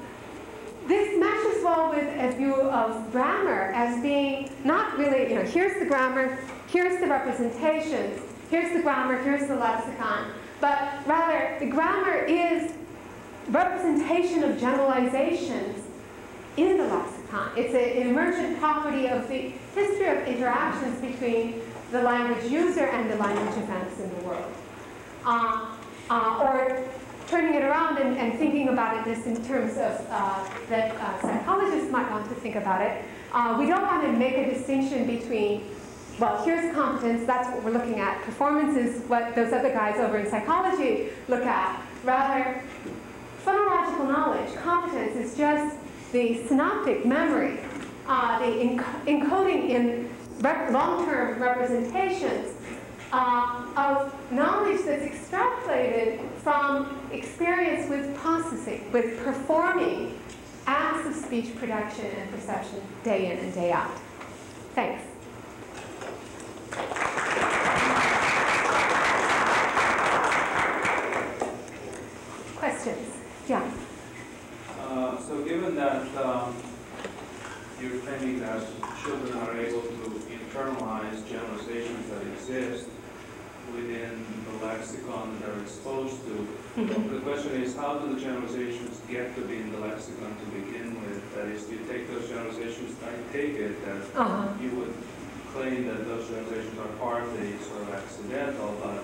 this matches well with a view of grammar as being not really, you know, here's the grammar, here's the representations, here's the grammar, here's the lexicon, but rather the grammar is representation of generalizations in the lexicon. It's an emergent property of the history of interactions between the language user and the language events in the world. Uh, uh, or turning it around and, and, thinking about it just in terms of uh, that uh, psychologists might want to think about it, uh, we don't want to make a distinction between, well, here's competence, that's what we're looking at. Performance is what those other guys over in psychology look at. Rather, phonological knowledge, competence, is just the synoptic memory, uh, the enc encoding in rep long-term representations uh, of knowledge that's extrapolated from experience with processing, with performing acts of speech production and perception day in and day out. Thanks. Questions? Yeah. Uh, so given that um, you're claiming that children are able to internalize generalizations that exist within the lexicon they're exposed to. Mm -hmm. The question is, how do the generalizations get to be in the lexicon to begin with? That is, do you take those generalizations, I take it that uh -huh. you would claim that those generalizations are partly sort of accidental, but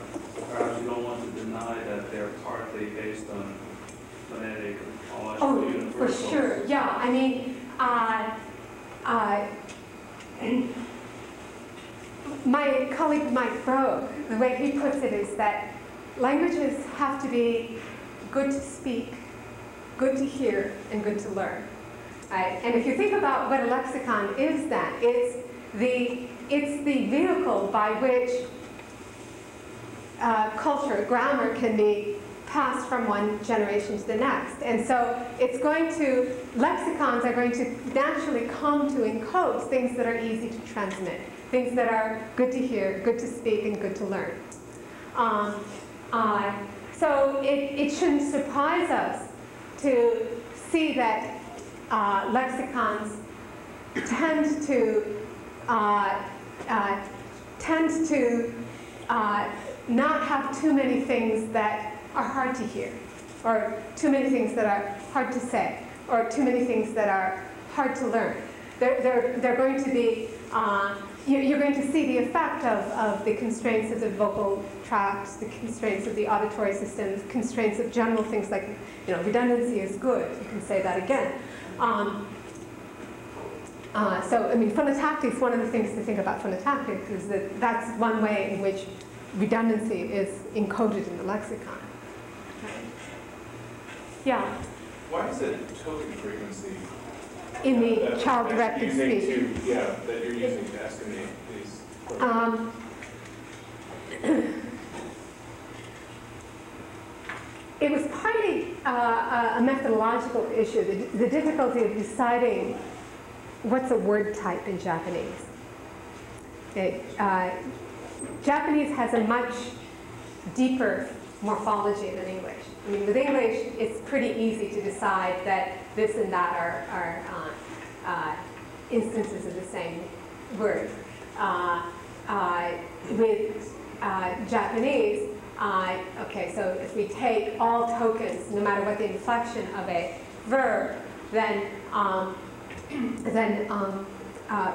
perhaps you don't want to deny that they're partly based on phonetic Oh, for sure, yeah. I mean, uh, uh, my colleague Mike Broe, the way he puts it is that languages have to be good to speak, good to hear, and good to learn. Right? And if you think about what a lexicon is then, it's the, it's the vehicle by which uh, culture, grammar can be passed from one generation to the next. And so it's going to, lexicons are going to naturally come to encode things that are easy to transmit things that are good to hear, good to speak, and good to learn. Um, uh, so it, it shouldn't surprise us to see that uh, lexicons tend to uh, uh tend to uh, not have too many things that are hard to hear, or too many things that are hard to say, or too many things that are hard to learn. They're, they're, they're going to be uh, you're going to see the effect of, of the constraints of the vocal tracts, the constraints of the auditory systems, constraints of general things like, you know, redundancy is good. You can say that again. Um, uh, so, I mean, phonotactics, one of the things to think about phonotactics is that that's one way in which redundancy is encoded in the lexicon. Yeah? Why is it token frequency in the child-directed speech. To, yeah, that you're using to estimate these. Um, it was partly uh, a methodological issue, the, the, difficulty of deciding what's a word type in Japanese. It, uh, Japanese has a much deeper morphology than English. I mean, with English, it's pretty easy to decide that this and that are, are uh, uh, instances of the same word. Uh, uh with uh, Japanese, uh, okay, so if we take all tokens, no matter what the inflection of a verb, then, um, then um,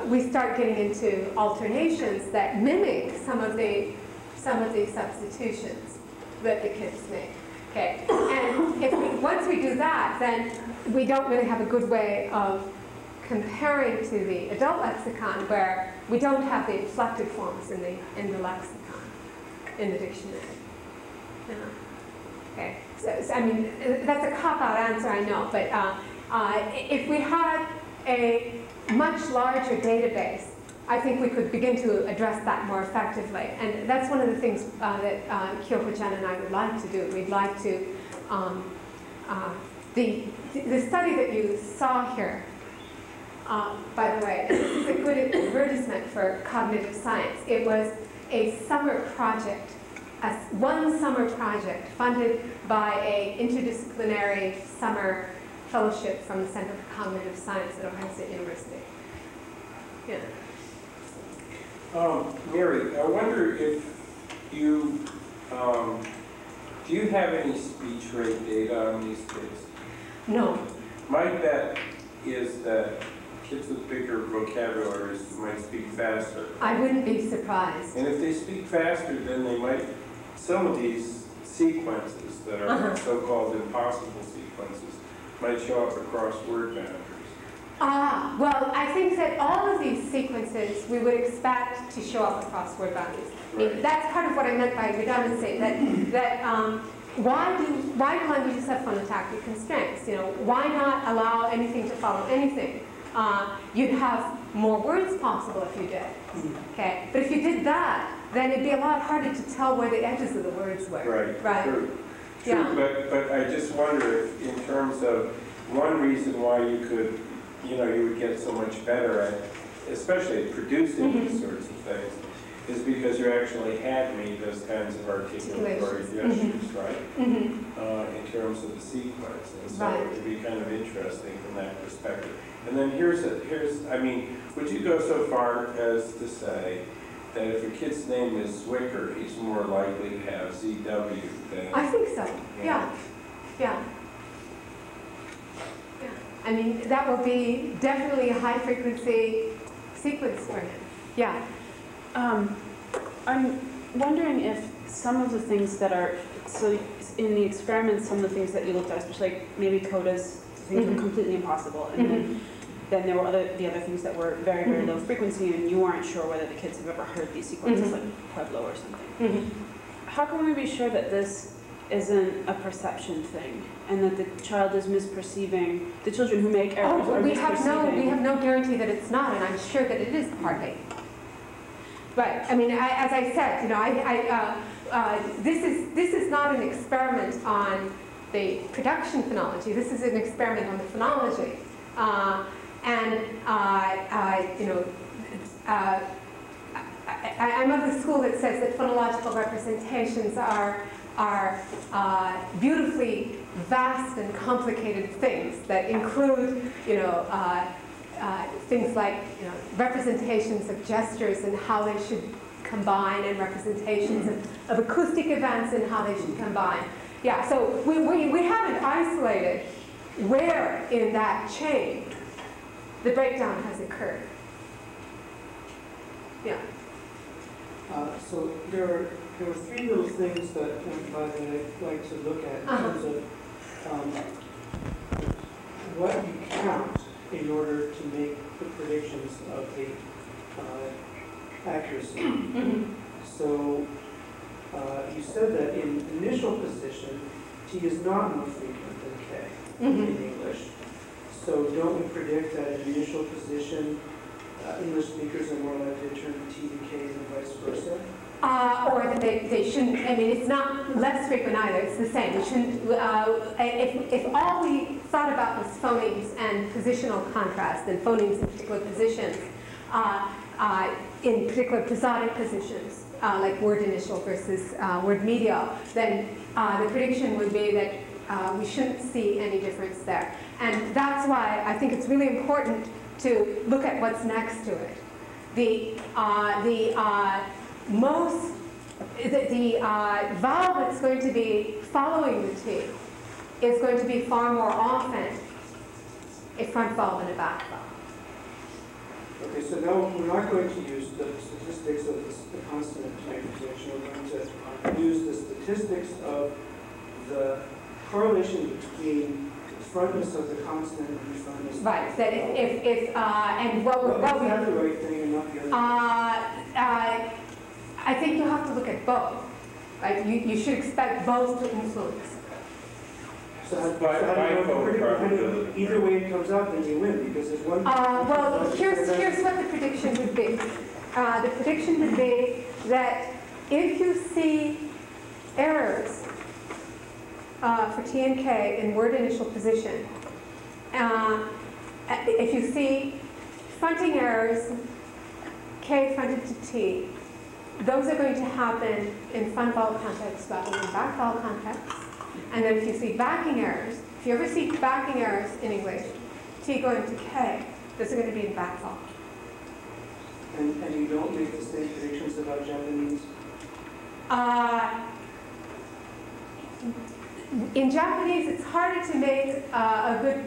we start getting into alternations that mimic some of the, some of the substitutions that the kids make. Okay, and if we, once we do that, then we don't really have a good way of comparing to the adult lexicon where we don't have the inflected forms in the, in the lexicon, in the dictionary. Yeah. Okay, so, so, I mean, that's a cop-out answer, I know, but uh, uh, if we had a much larger database, I think we could begin to address that more effectively. And that's one of the things uh, that uh, Kiyoko Jan and I would like to do. We'd like to, um, uh, the, the study that you saw here, uh, by the way, this is a good advertisement for cognitive science. It was a summer project, a one summer project funded by a interdisciplinary summer fellowship from the Center for Cognitive Science at Ohio State University. Yeah. Um, Mary, I wonder if you, um, do you have any speech rate data on these kids? No, My bet is that kids with bigger vocabularies might speak faster. I wouldn't be surprised. And if they speak faster, then they might, some of these sequences that are so-called impossible sequences might show up across word boundaries. Ah, well, I think that all of these sequences we would expect to show up across word boundaries. I mean, Right. that's part of what I meant by redundancy, that, that, um, why do, why do languages have phonotactic constraints? You know, why not allow anything to follow anything? Uh, you'd have more words possible if you did, okay? But if you did that, then it'd be a lot harder to tell where the edges of the words were. Right, Right. true. Yeah. But, but I just wonder if, in terms of, one reason why you could, you know, you would get so much better at, especially at producing these Mhm. sorts of things, is because you actually had made those kinds of articulatory gestures, right? Mhm. Uh, in terms of the sequence, and so Right. it would be kind of interesting from that perspective. And then here's a, here's, I mean, would you go so far as to say that if a kid's name is Zwicker, he's more likely to have ZW than? I think so, yeah, yeah. Yeah. I mean, that will be definitely a high-frequency sequence for him. Yeah. Um, I'm wondering if some of the things that are, so in the experiments, some of the things that you looked at, especially like maybe codas, things Mhm. were completely impossible. And then, then there were other, the other things that were very, very Mhm. low frequency and you weren't sure whether the kids have ever heard these sequences Mhm. like Pueblo or something. How can we be sure that this isn't a perception thing and that the child is misperceiving, the children who make errors Oh, we have no, we have no guarantee that it's not, and I'm sure that it is partly. But I mean, I, as I said, you know, I, I, uh, uh, this is, this is not an experiment on the production phonology, this is an experiment on the phonology. Uh, and, you know, uh, I, I'm of the school that says that phonological representations are, are uh, beautifully vast and complicated things that include, you know, uh, uh, things like, you know, representations of gestures and how they should combine, and representations of, of acoustic events and how they should combine. Yeah, so we, we, we haven't isolated where in that chain the breakdown has occurred. Yeah. Uh, So there are, there are three little things that, by I'd like to look at in Uh-huh. terms of um, what you count in order to make the predictions of the uh, accuracy. Mhm. So uh, you said that in initial position, T is not more frequent than K in English. So don't we predict that in initial position, uh, English speakers are more likely to turn T to K and vice versa? Uh, or that they, they shouldn't, I mean, it's not less frequent either, it's the same. We shouldn't, uh, if, if all we thought about was phonemes and positional contrast, and phonemes in particular positions, uh, uh, in particular prosodic positions, uh, like word initial versus uh, word medial, then the prediction would be that we shouldn't see any difference there. And that's why I think it's really important to look at what's next to it. The, the most, the, the uh, vowel that's going to be following the T is going to be far more often a front vowel than a back vowel. Okay, so now we're not going to use the statistics of the make a prediction. We're going to use the statistics of the correlation between the frontness of the consonant and the frontness. Right, that if, if, if uh, and what, we- Well, what we, the right thing and not the other? uh, uh, I think you have to look at both, right? You, you should expect both to influence. So how- By- so how do you by vote pretty- how do you- probability. Either way it comes out, then you win, because there's one. Uh, well, here's, here's what the prediction would be. Uh, the prediction would be that if you see errors uh, for T and K in word initial position, uh, if you see fronting errors, K fronted to T, those are going to happen in front vowel context rather than back vowel context. And then if you see backing errors, if you ever see backing errors in English, T going to K, those are going to be in back vowel. And, and you don't make the same predictions about Japanese? Uh, in Japanese, it's harder to make uh, a good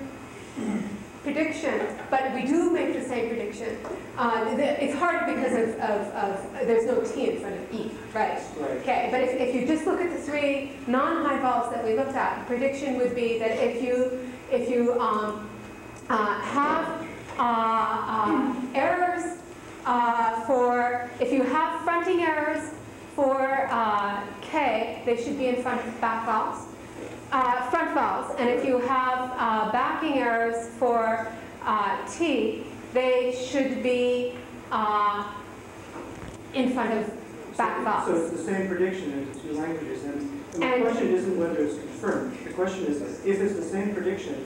prediction, but we do make the same prediction. Uh, it's hard because of, of, of there's no T in front of E, right? Right. Okay, but if, if you just look at the three non-high vowels that we looked at, the prediction would be that if you, if you um, uh, have uh, uh, errors uh, for, if you have fronting errors for uh, K, they should be in front of back vowels, uh, front vowels. And if you have uh, backing errors for uh, T, they should be uh, in front of back So vowels. it's the same prediction in the two languages, and and the And- question isn't whether it's confirmed. The question is, if it's the same prediction,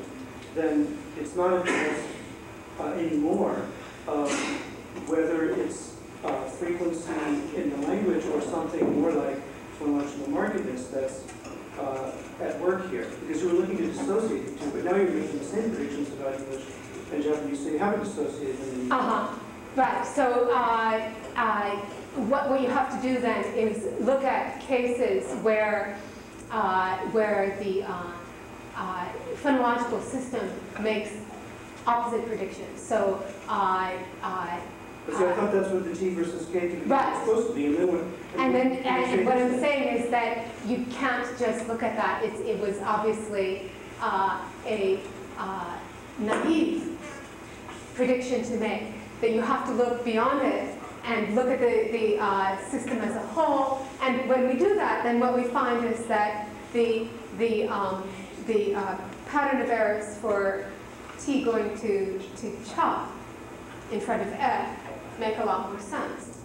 then it's not a test uh, anymore of whether it's uh, frequency in the language or something more like phonological markedness that's uh, at work here. Because you were looking to dissociate the two, but now you're making the same predictions about English and Japanese, so you haven't dissociated them. Uh-huh, right, so uh, uh, what, what you have to do then is look at cases where, uh, where the uh, uh, phonological system makes opposite predictions. So, uh, uh, But see, I thought that's what the T versus K could be Right. supposed to be, and then when. and then, and what I'm saying is that you can't just look at that. It's, it was obviously uh, a uh, naive prediction to make, that you have to look beyond it and look at the, the uh, system as a whole. And when we do that, then what we find is that the, the, um, the uh, pattern of errors for T going to, to cha in front of F make a lot more sense.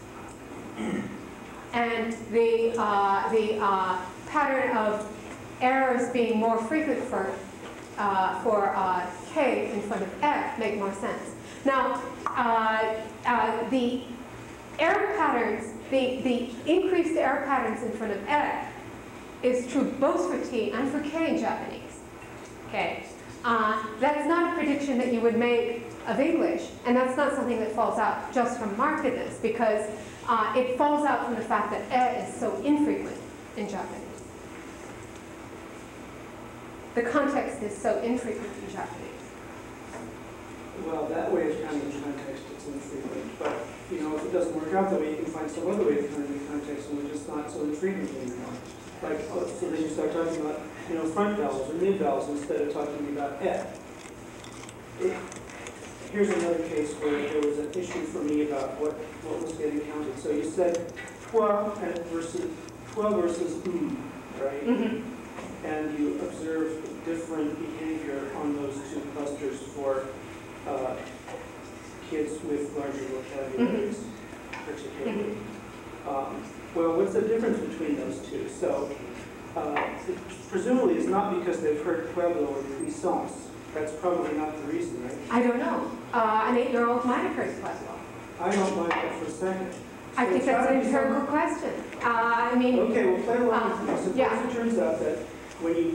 And the, uh, the uh, pattern of errors being more frequent for, uh, for uh, K in front of F make more sense. Now, uh, uh, the error patterns, the, the increased error patterns in front of F is true both for T and for K in Japanese. Okay, that's not a prediction that you would make of English, and that's not something that falls out just from markedness, because uh, it falls out from the fact that e is so infrequent in Japanese. The context is so infrequent in Japanese. Well, that way of counting the context, it's infrequent, but, you know, if it doesn't work out that way, you can find some other way of counting the context, and we're just not so infrequent anymore. Like, oh, so then you start talking about, you know, front vowels or mid vowels instead of talking about. It- Here's another case where there was an issue for me about what, what was getting counted. So you said twa and versus, twa versus u, right? and you observe different behavior on those two clusters for uh, kids with larger vocabularies particularly. Um, Well, what's the difference between those two? So uh, it presumably it's not because they've heard Pueblo or Puissance. That's probably not the reason, right? I don't know. Uh, an eight-year-old might have heard Pueblo. I don't mind that for a second. I think that's an empirical question. Uh, I mean, Okay, well, play along with me. Uh, Suppose yeah. it turns out that when you,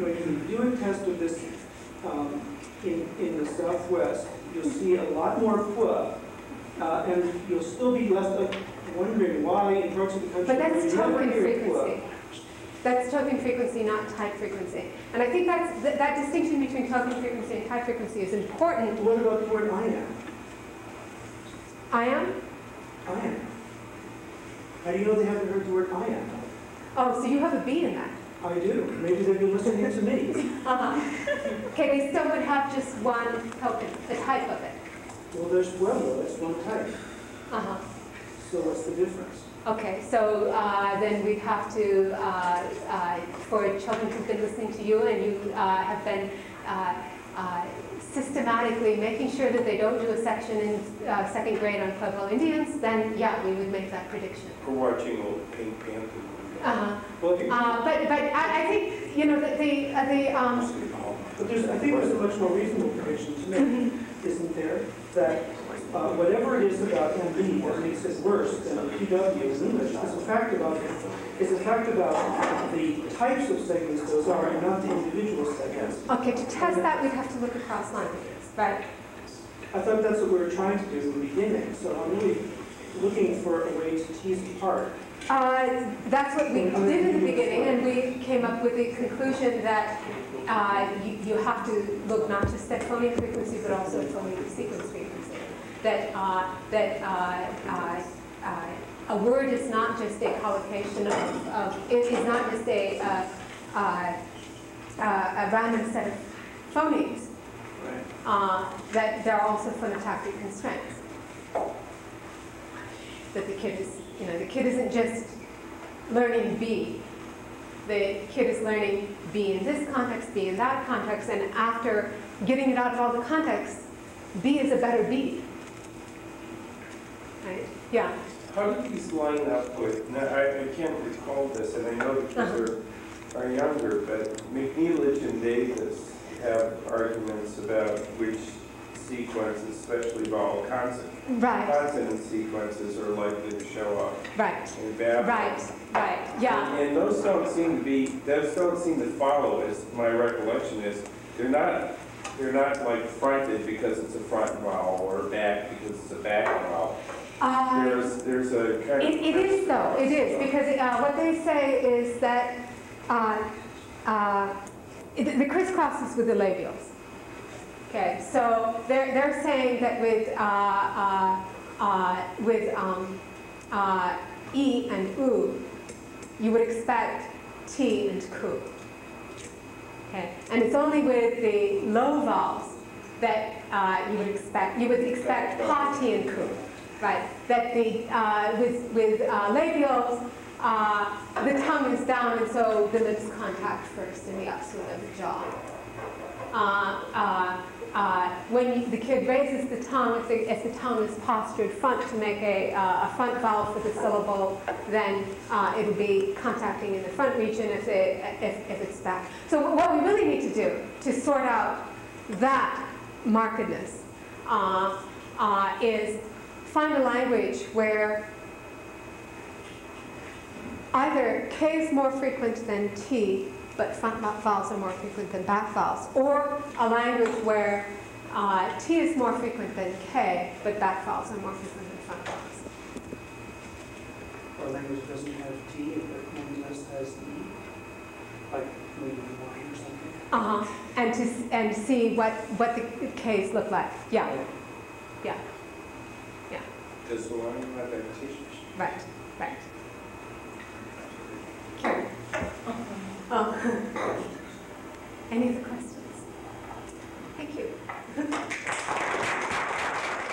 when you do a test of this um, in, in the southwest, you'll see a lot more pua, uh, and you'll still be left wondering why in parts of the country. but that's you never token hear frequency. That's token frequency, not type frequency. And I think that's, that, that distinction between token frequency and type frequency is important. What about the word I am? I am? I am. How do you know they haven't heard the word I am? Oh, so you have a B in that. I do. Maybe they've been listening to me. Uh-huh. Okay, they still would have just one token, a type of it. Well, there's Pueblo, that's one type. Uh-huh. So what's the difference? Okay, so uh, then we'd have to uh, uh, for children who've been listening to you and you uh, have been uh, uh, systematically making sure that they don't do a section in uh, second grade on Pueblo Indians, then yeah, we would make that prediction. For watching old Pink Panther. Uh-huh. Well, Uh, But, but I, I think, you know, that the, uh, the, um, But there's, I think there's a much more reasonable prediction to make, isn't there? That uh, whatever it is about MB that makes it worse than PW in English is a fact about, is a fact about the types of segments those are and not the individual segments. okay, to test that, we'd have to look across languages, right? I thought that's what we were trying to do in the beginning, so I'm really looking for a way to tease apart. Uh, That's what we did in the beginning, and we came up with the conclusion that uh, you you have to look not just at phoneme frequency, but also at phoneme sequence frequency. That, uh, that uh, uh, uh, a word is not just a collocation of, of- it is not just a, uh, uh, uh, a random set of phonemes, uh, that there are also phonotactic constraints. That the kid is, you know, the kid isn't just learning B. The kid is learning B in this context, B in that context, and after getting it out of all the contexts, B is a better B. Right? Yeah. How do these line up with, now, I, I can't recall this, and I know the kids are, are younger, but MacNeilage and Davis have arguments about which sequences, especially vowel consonant, Right, consonant sequences are likely to show up right, in babble. right, right, yeah. And those don't seem to be, those don't seem to follow, as my recollection is, they're not, they're not like fronted because it's a front vowel, or back because it's a back vowel. Uh, There's, there's a kind. It, it is though, it is, because uh, what they say is that uh, uh, it- the crisscrosses with the labials. Okay, so they're, they're saying that with, uh, uh, uh, with um, uh, E and U, you would expect T and Ku. Okay, and it's only with the low vowels that uh, you would expect, you would expect Pa, T, and Ku. Right, that the, uh, with, with uh, labials, uh, the tongue is down and so the lips contact first in the upswing of the jaw. Uh, uh, uh, when you, the kid raises the tongue, if the, if the tongue is postured front to make a, a front vowel for the syllable, then it'll be contacting in the front region if, it, if, if it's back. So what we really need to do to sort out that markedness uh, uh, is find a language where either K is more frequent than T, but front vowels are more frequent than back vowels, or a language where uh, T is more frequent than K, but back vowels are more frequent than front vowels. Or a language that doesn't have T, but nonetheless has E, like maybe Y or something. Uh-huh. And to and see what what the K's look like. Yeah, yeah, because the one in my presentation. Right, right. Oh. Any other questions? Thank you.